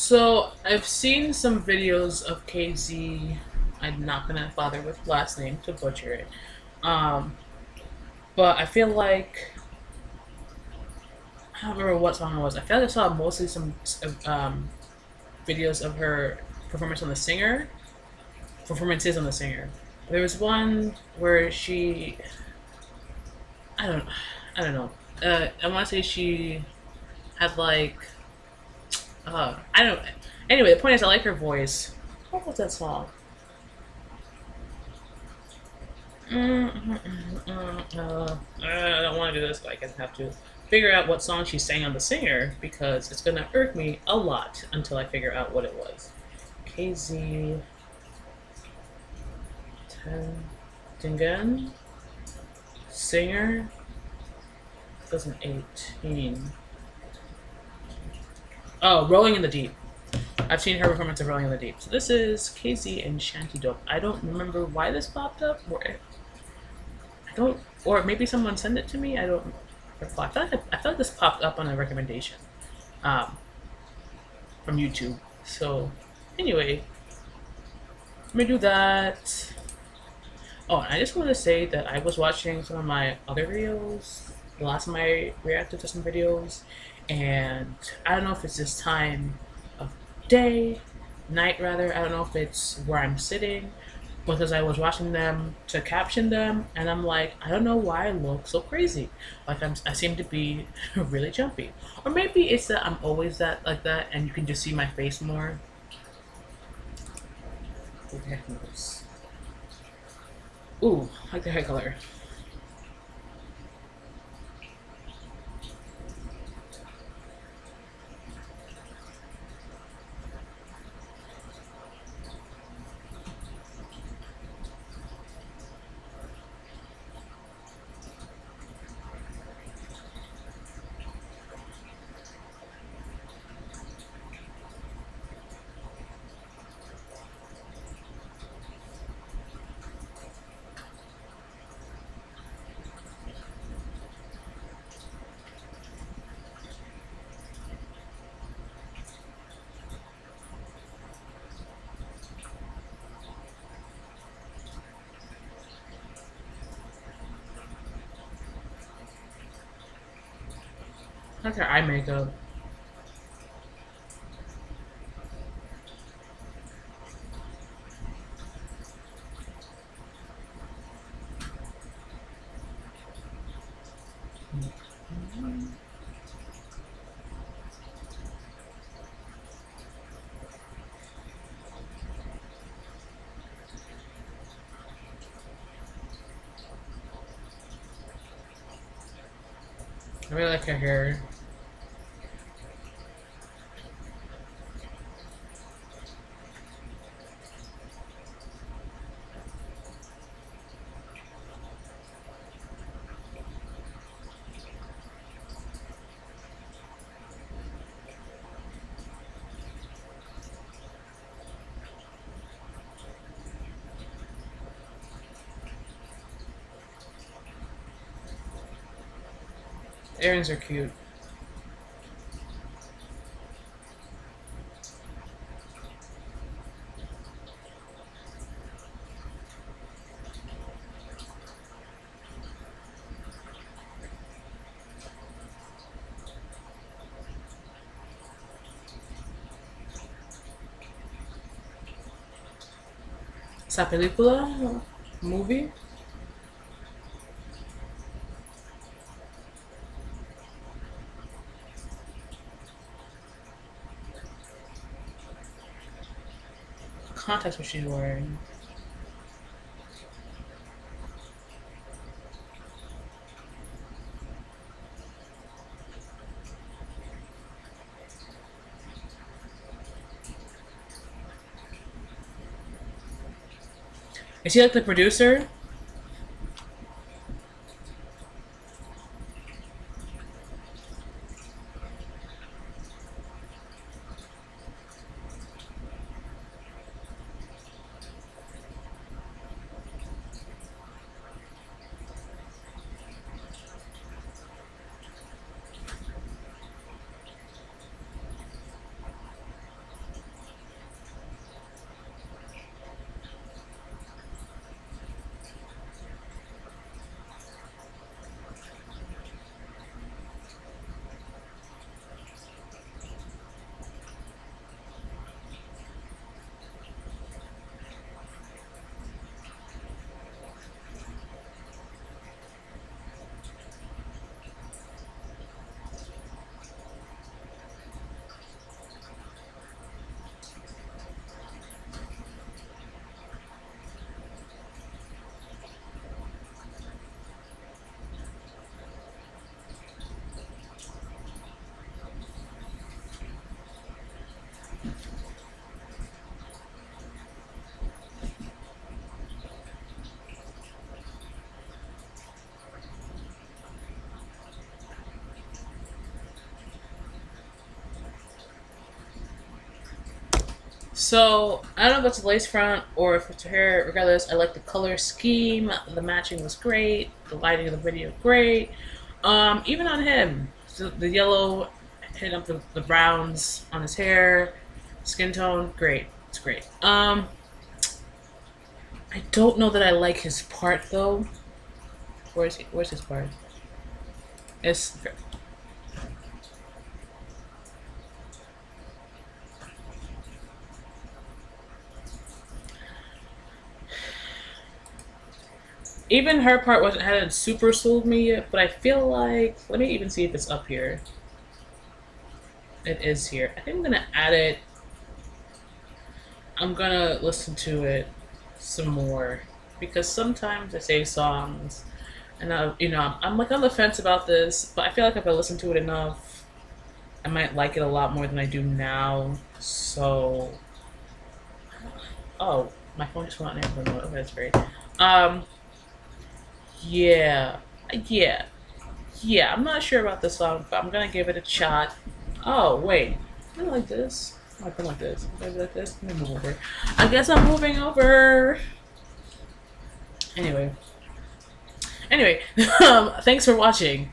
So I've seen some videos of KZ. I'm not gonna bother with last name to butcher it. Um, but I feel like I don't remember what song it was. I feel like I saw mostly some um, videos of her performance on the singer, performances on the singer. There was one where she, I don't, I don't know. Uh, I want to say she had like, uh, I don't. Anyway, the point is, I like her voice. What was that song? Mm-hmm, uh, I don't want to do this, but I guess I have to figure out what song she sang on the singer because it's gonna irk me a lot until I figure out what it was. KZ Tingen singer 2018. Oh, Rolling in the Deep. I've seen her performance of Rolling in the Deep. So this is KZ and Shanti Dope. I don't remember why this popped up, or I don't, or maybe someone sent it to me. I don't recall. I thought I, I thought this popped up on a recommendation, um, from YouTube. So anyway, let me do that. Oh, I just want to say that I was watching some of my other videos. The last time I reacted to some videos, and I don't know if it's this time of day, night rather. I don't know if it's where I'm sitting, because I was watching them to caption them, and I'm like, I don't know why I look so crazy. Like I'm, I seem to be really jumpy, or maybe it's that I'm always that like that, and you can just see my face more. Ooh, I like the hair color. That's her eye makeup. I really like her hair. Earrings are cute. Esa película, movie, contacts what she's wearing. Is he like the producer? So I don't know if it's a lace front or if it's her hair. Regardless, I like the color scheme. The matching was great. The lighting of the video great. Um, even on him, so the yellow hitting up the, the browns on his hair, skin tone, great. It's great. Um, I don't know that I like his part though. Where's he? Where's his part? It's even her part wasn't hadn't super sold me yet, but I feel like let me even see if it's up here. It is here. I think I'm gonna add it. I'm gonna listen to it some more because sometimes I say songs and I, you know, I'm like on the fence about this, but I feel like if I listen to it enough, I might like it a lot more than I do now. So, oh, my phone just went on airplane mode. That's great. Um, yeah, yeah, yeah. I'm not sure about this song, but I'm gonna give it a shot. Oh wait, I like this. I feel like this. Like this. Me move over. I guess I'm moving over. Anyway. Anyway, um, thanks for watching.